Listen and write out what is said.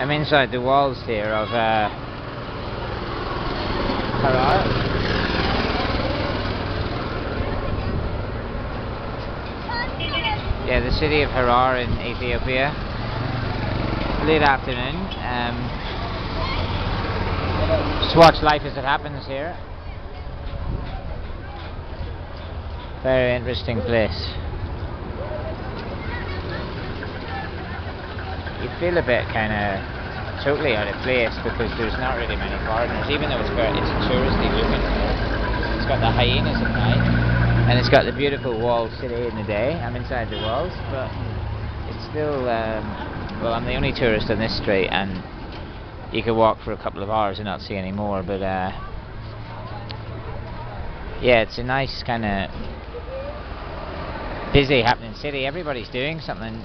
I'm inside the walls here of uh, Harar. Yeah, the city of Harar in Ethiopia. Late afternoon. Um, just watch life as it happens here. Very interesting place. You feel a bit kind of totally out of place because there's not really many foreigners, even though it's very it's a touristy looking. It's got the hyenas at night, and it's got the beautiful walled city in the day. I'm inside the walls, but it's still. Um, well, I'm the only tourist on this street, and you could walk for a couple of hours and not see any more. But uh, yeah, it's a nice kind of busy happening city. Everybody's doing something